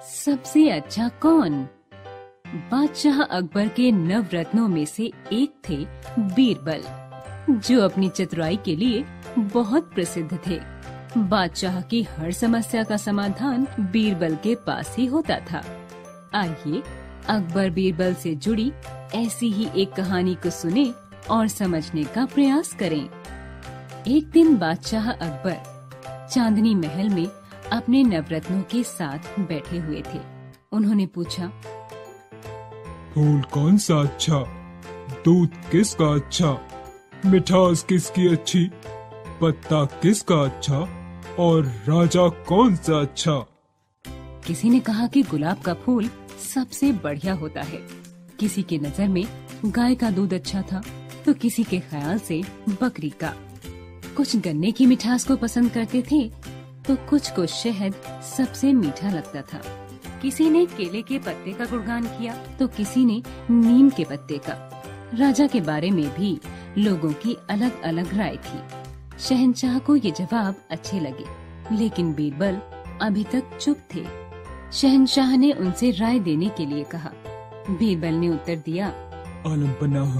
सबसे अच्छा कौन? बादशाह अकबर के नवरत्नों में से एक थे बीरबल, जो अपनी चतुराई के लिए बहुत प्रसिद्ध थे। बादशाह की हर समस्या का समाधान बीरबल के पास ही होता था। आइए, अकबर बीरबल से जुड़ी ऐसी ही एक कहानी को सुने और समझने का प्रयास करें। एक दिन बादशाह अकबर चांदनी महल में अपने नवरत्नों के साथ बैठे हुए थे। उन्होंने पूछा फूल कौन सा अच्छा? दूध किसका अच्छा? मिठास किसकी अच्छी? पत्ता किसका अच्छा? और राजा कौन सा अच्छा? किसी ने कहा कि गुलाब का फूल सबसे बढ़िया होता है। किसी के नज़र में गाय का दूध अच्छा था तो किसी के ख्याल से बकरी का। कुछ गन्ने की मिठास को पसंद करते थे तो कुछ को शहद सबसे मीठा लगता था। किसी ने केले के पत्ते का गुणगान किया तो किसी ने नीम के पत्ते का। राजा के बारे में भी लोगों की अलग अलग राय थी। शहनशाह को ये जवाब अच्छे लगे, लेकिन बीरबल अभी तक चुप थे। शहनशाह ने उनसे राय देने के लिए कहा। बीरबल ने उत्तर दिया, आलम पनाह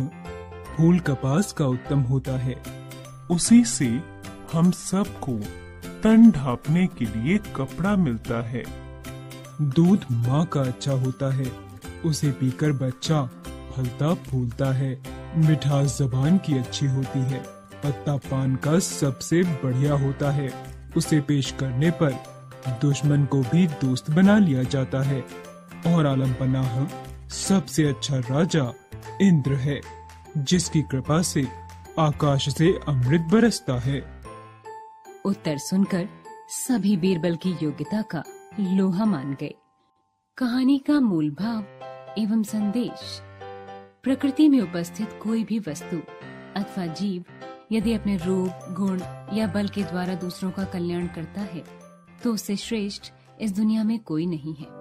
फूल कपास का उत्तम होता है। उसी से हम सबको तन ढापने के लिए कपड़ा मिलता है। दूध माँ का अच्छा होता है। उसे पीकर बच्चा फलता फूलता है। मिठास जबान की अच्छी होती है। पत्ता पान का सबसे बढ़िया होता है। उसे पेश करने पर दुश्मन को भी दोस्त बना लिया जाता है। और आलम पनाह सबसे अच्छा राजा इंद्र है, जिसकी कृपा से आकाश से अमृत बरसता है। उत्तर सुनकर सभी बीरबल की योग्यता का लोहा मान गए। कहानी का मूल भाव एवं संदेश। प्रकृति में उपस्थित कोई भी वस्तु अथवा जीव यदि अपने रूप, गुण या बल के द्वारा दूसरों का कल्याण करता है तो उससे श्रेष्ठ इस दुनिया में कोई नहीं है।